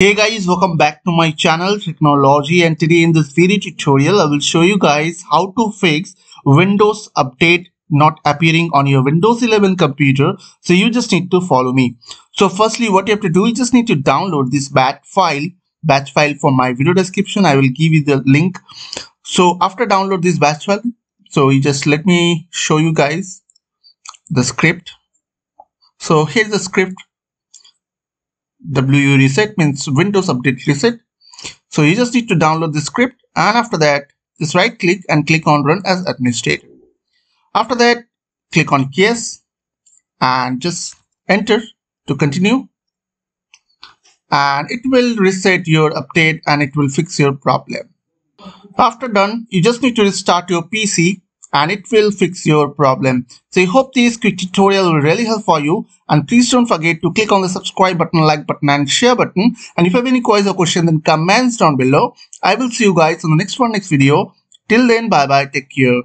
Hey guys, welcome back to my channel Tricknology and today in this video tutorial I will show you guys how to fix Windows update not appearing on your Windows 11 computer. So you just need to follow me. So firstly what you have to do you just need to download this bat file batch file for my video description. I will give you the link. So after download this batch file so you just let me show you guys the script. So here's the script WU reset means Windows Update Reset. So you just need to download the script and after that just right click and click on run as administrator. After that click on yes and just enter to continue and it will reset your update and it will fix your problem. After done you just need to restart your PC and it will fix your problem. So I hope this quick tutorial will really help for you and please don't forget to click on the subscribe button, like button and share button and if you have any queries or question then comments down below. I will see you guys in the next one next video. Till then bye bye take care.